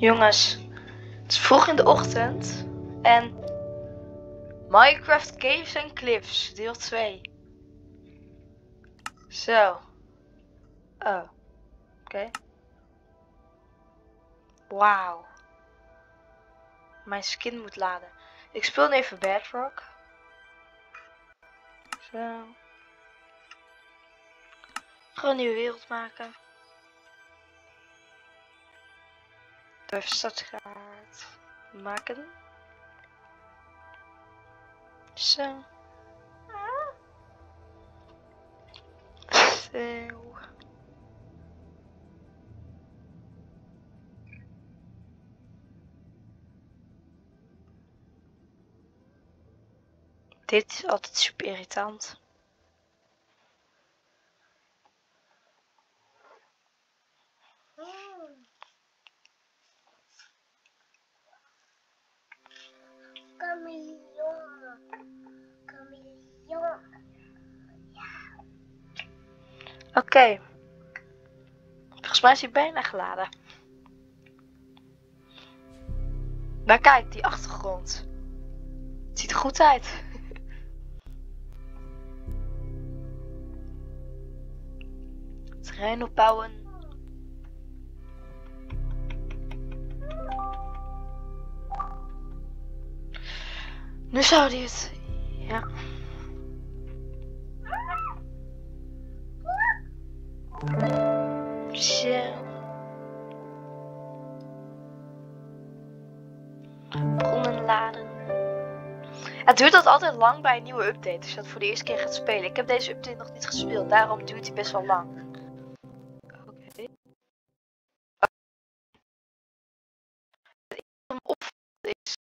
Jongens, het is vroeg in de ochtend en Minecraft Caves and Cliffs, deel 2. Zo. Oh. Oké. Wauw. Mijn skin moet laden. Ik speel nu even Bedrock. Zo. Gewoon een nieuwe wereld maken. Even stadskaart maken. Zo. Zo. Dit is altijd super irritant. Oké. Volgens mij is hij bijna geladen. Maar kijk, die achtergrond. Het ziet er goed uit. Terrein opbouwen. Nu zou die het. Ja. Bronnen laden. Het duurt dat altijd lang bij een nieuwe update, als je dat voor de eerste keer gaat spelen. Ik heb deze update nog niet gespeeld, daarom duurt hij best wel lang. Oké. Is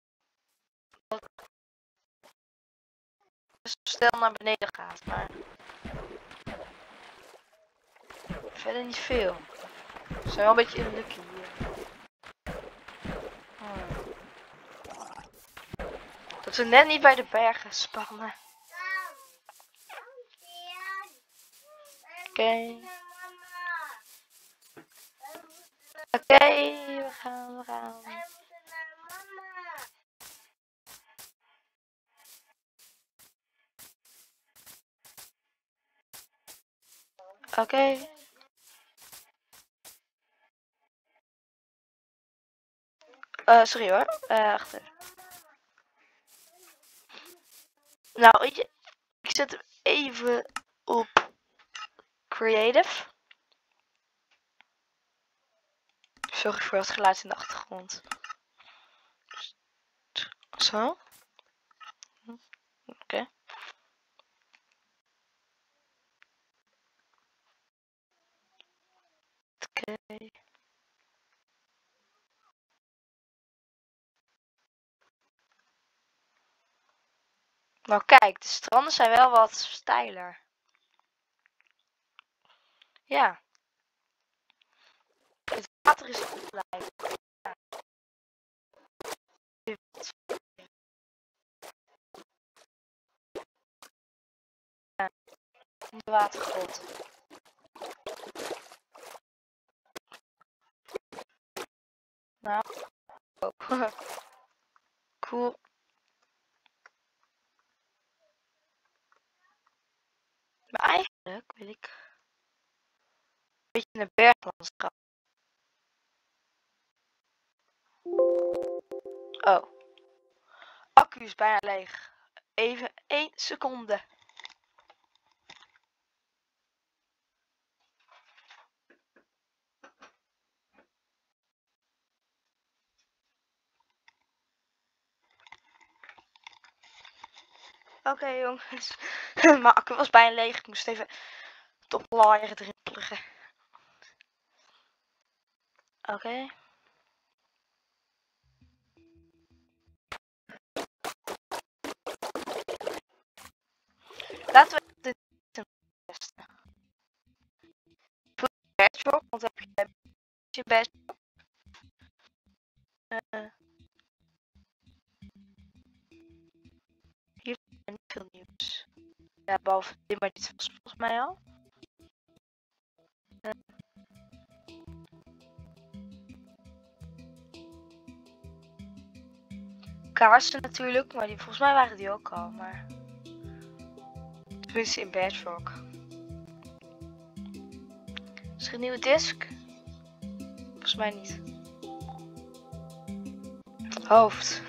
dat het snel naar beneden gaat, maar verder niet veel. We zijn wel een beetje unlucky hier. Hmm. Dat we net niet bij de bergen spannen. Oké. Oké, we gaan, we gaan. Oké. Eh, sorry hoor. Eh, achter. Nou, je, ik zet hem even op creative. Sorry voor het geluid in de achtergrond. Zo. Hm, Oké. Oké. Nou kijk, de stranden zijn wel wat steiler. Ja. Het water is opgeleid. Ja. Ja. De watergrond. Nou. Oh. cool. Maar wil ik een beetje een berglandschap. Oh. Accu is bijna leeg. Even één seconde. Oké jongens. Mijn accu was bijna leeg. Ik moest even het oplaaier erin pluggen. Oké. Laten we dit testen. Voor Bedrock, want dan heb je beetje Bedrock. Eh. Hier is niet veel nieuws. Ja, behalve dit, maar dit was volgens mij al. Kaarsen natuurlijk, maar die, volgens mij waren die ook al, maar... Tenminste in Bedrock. Is er een nieuwe disc? Volgens mij niet. Hoofd.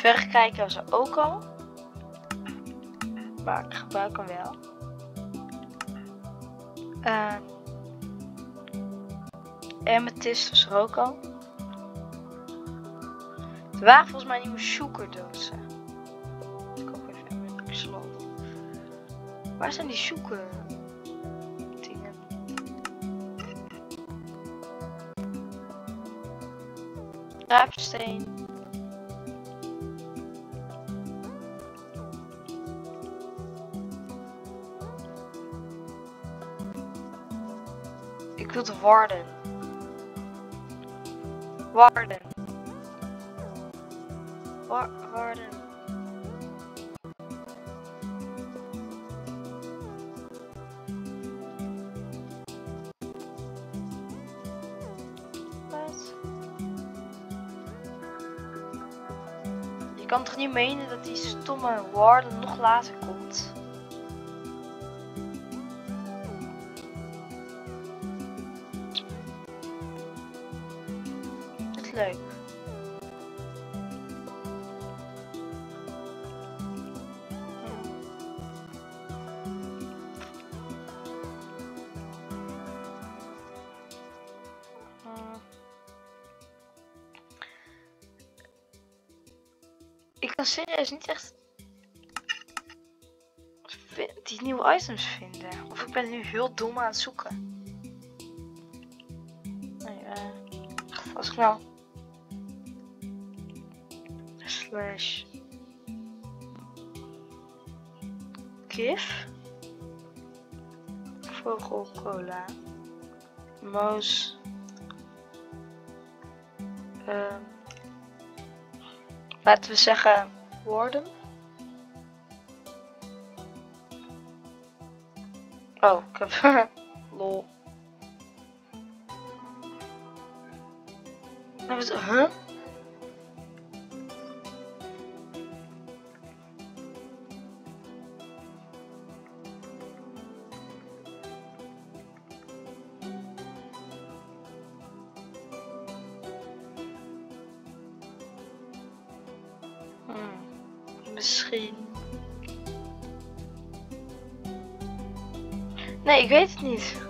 Verrekijker was er ook al. Maar ik gebruik hem wel. Eh Amethyst was er ook al. Er waren volgens mij nieuwe zoekerdozen. Ik ook even met een slot. Waar zijn die zoeken dingen? Ik wil de warden. Warden. Wa warden. Wat? Je kan toch niet menen dat die stomme warden nog later komt? Ik kan serieus niet echt die nieuwe items vinden. Of ik ben nu heel dom aan het zoeken. Eh, als ik nou slash moos ehm, laten we zeggen woorden oh ik heb lol huh? Nee, ik weet het niet.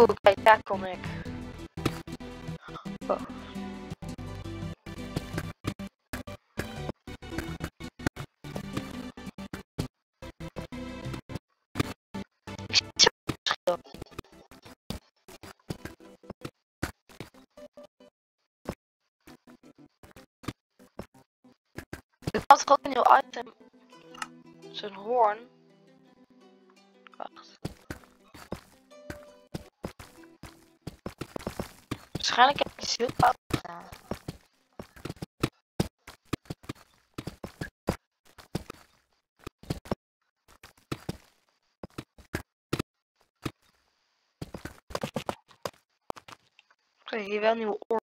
Oeh, kijk, daar kom ik. Oh. Ik had ook een nieuw item. Zo'n hoorn. Waarschijnlijk heb ik heel krijg hier wel nieuwe.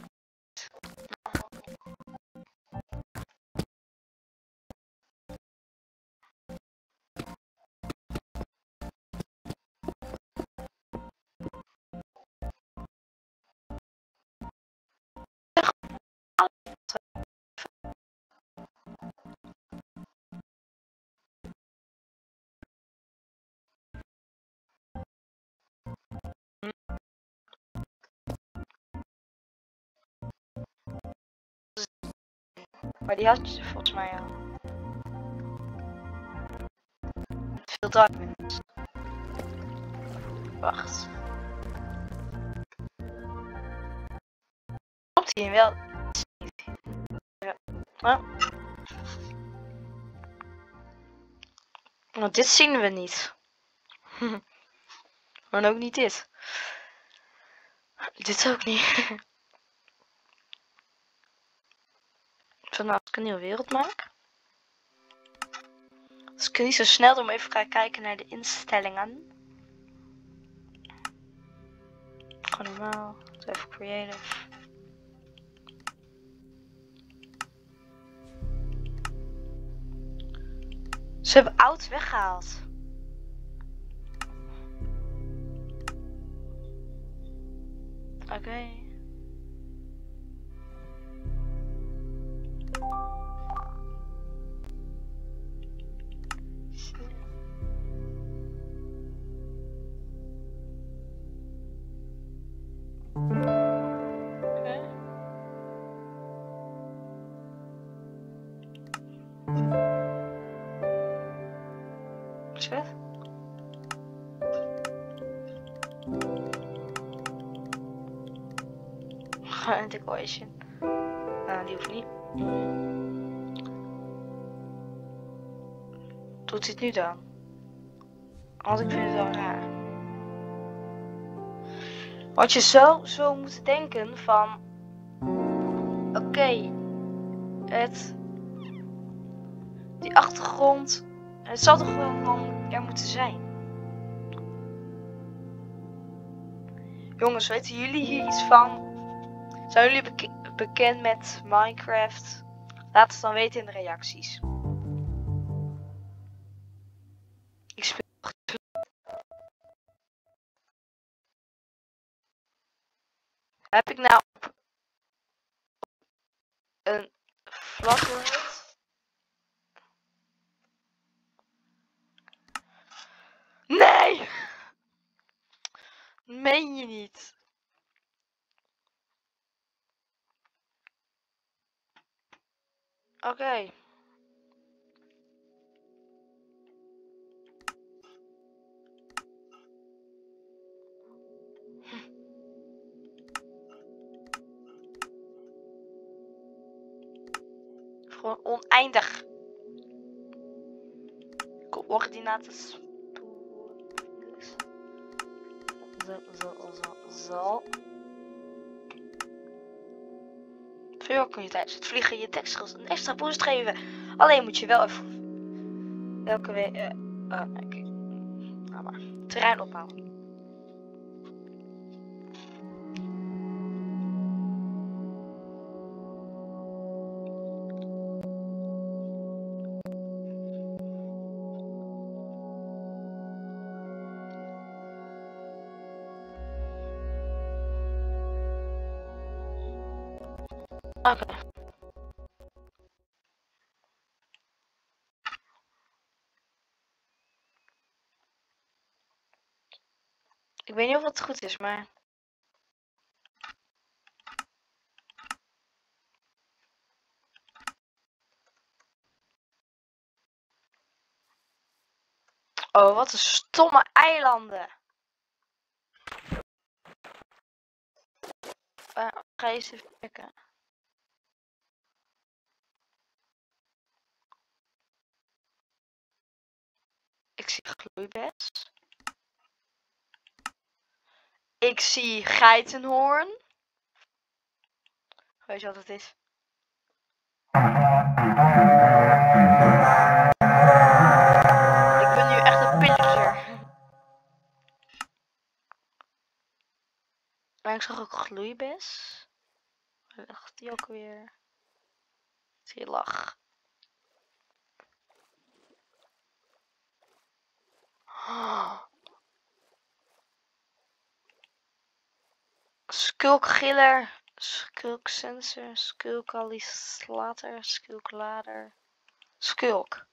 Maar die had je volgens mij al. Veel diamonds. Wacht. Komt hij wel? Ja. Maar... Want dit zien we niet. maar ook niet dit. Dit ook niet. Ik een nieuwe wereld maak. Dus ik niet zo snel om even gaan kijken naar de instellingen. Gewoon normaal. Even creative. Ze hebben oud weggehaald. Oké. Een decoration. Nou, die hoeft niet. Doet het nu dan? Want ik vind het wel raar. Want je zou zo moeten denken van... Oké, het... Die achtergrond... Het zal toch wel gewoon er moeten zijn. Jongens, weten jullie hier iets van? Zijn jullie beke- bekend met Minecraft? Laat het dan weten in de reacties. Ik speel. Heb ik nou een flatterend? Nee! Meen je niet? Oké. Gewoon oneindig. Coördinaten. Zo, zo, zo, zo. Kun je tijdens het vliegen je tekstskills een extra boost geven. Alleen moet je wel even welke week. eh oh, oké. Nou maar. Terrein opbouwen. Ik weet niet of het goed is, maar. Oh, wat een stomme eilanden. Eh, ga eens even checken. Gloeibes. Ik zie geitenhoorn. Weet je wat het is? Ik ben nu echt een pillager. En ik zag ook gloeibes. Waar ligt die ook weer? Die lag. Skulkgiller, skulksensor, skulkalislator, skulklader, skulk.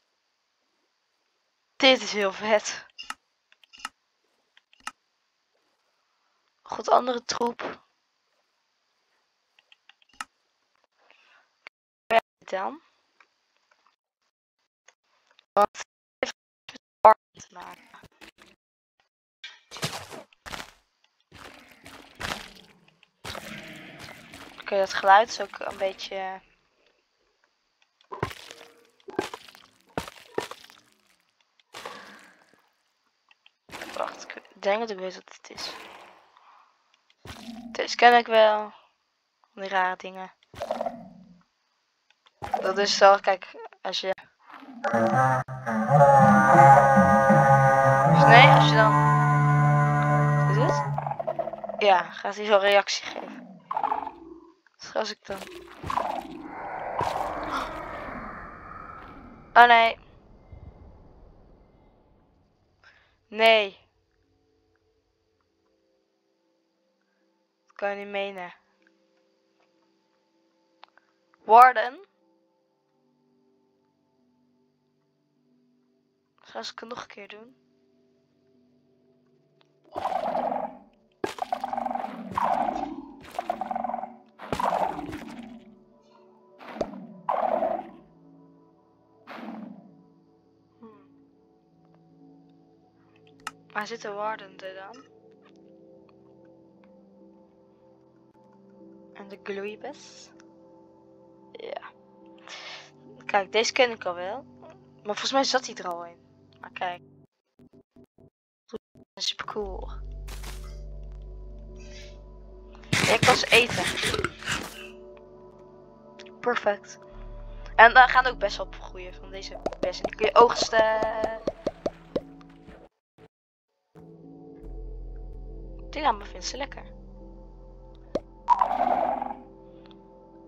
Dit is heel vet. Goed, andere troep. Dan. Wat heeft met warm te maken? Oké, dat geluid is ook een beetje... Wacht, ik denk dat ik weet wat het is. Deze ken ik wel. Die rare dingen. Dat is zo, kijk, als je... Of nee, als je dan... Het? Ja, gaat hij zo'n reactie geven. Als ik dan... Oh nee. Nee. Dat kan je niet menen. Warden. Zou ik het nog een keer doen? Waar zit de er dan? En de gloeibes? Ja. Kijk, deze ken ik al wel. Maar volgens mij zat hij er al in. Maar kijk. Super cool. Ik was eten. Perfect. En daar gaan ook best wel groeien van deze. Die kun je oogsten. Die namen vindt ze lekker.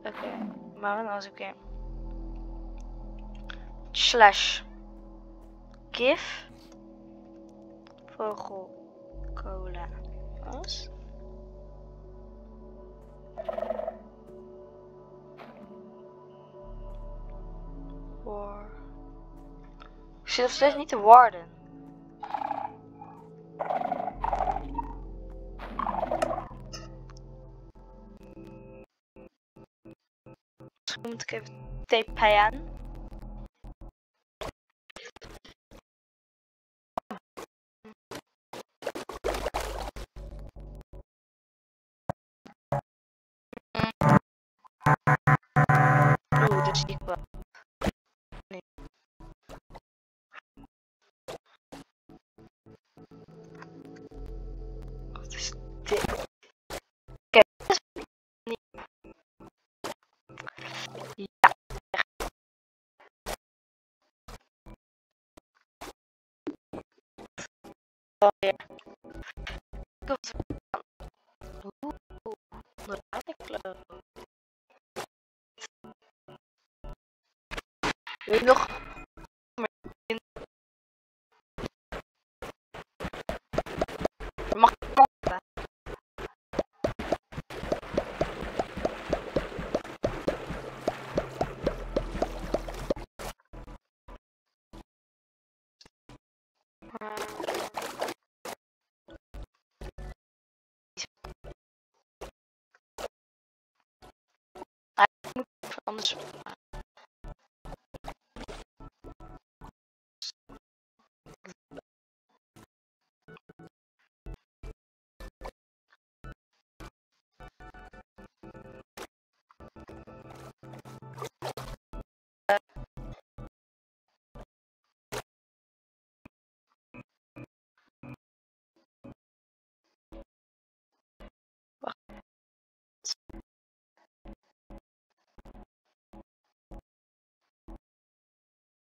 Oké, maar dan als ik weer. Slash. Gif. Vogel. Cola. Was. War. Ik zit nog steeds niet te warden. Misschien moet ik even Komt comes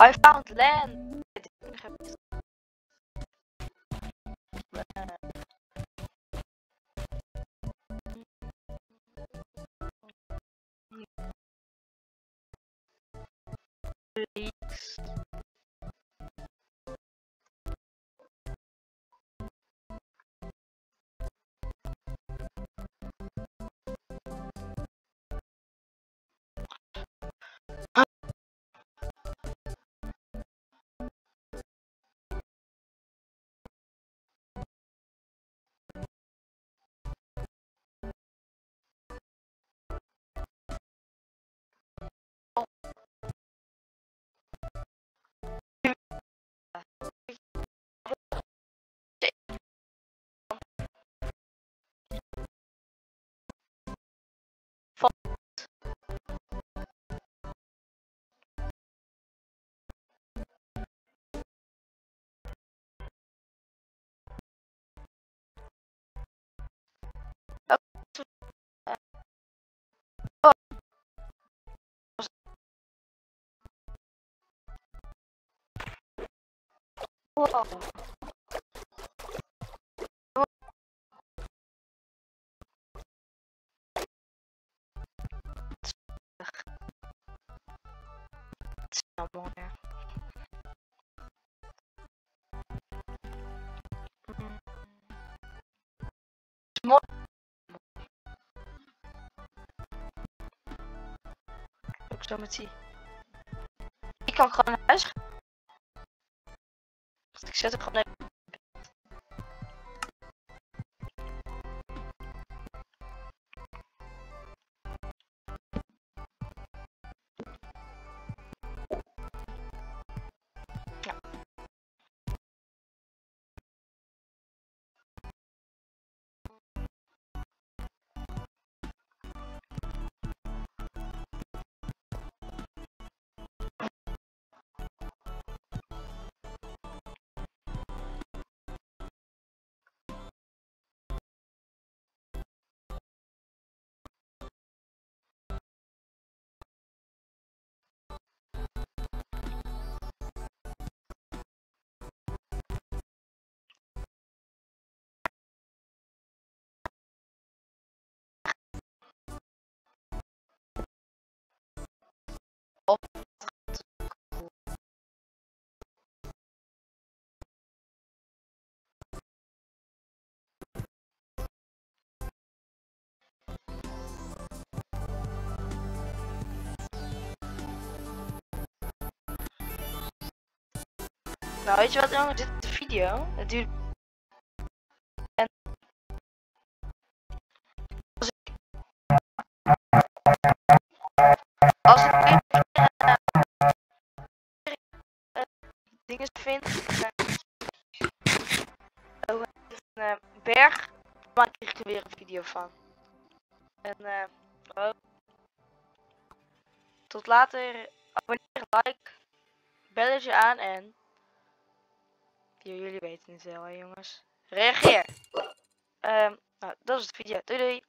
I found land. Zo met die. Ik kan gewoon naar huis gaan. Wacht, Ik zet hem Nou, weet je wat jongens, dit is de video. Het duurt... En... Als ik... Als ik eh, dingen vind... oh, een eh, berg, maak ik er weer een video van. En eh... oh. Tot later. Abonneer, like, belletje aan en... Jullie weten het wel, hè, jongens. Reageer. Ehm nou, dat was de video. Doei doei.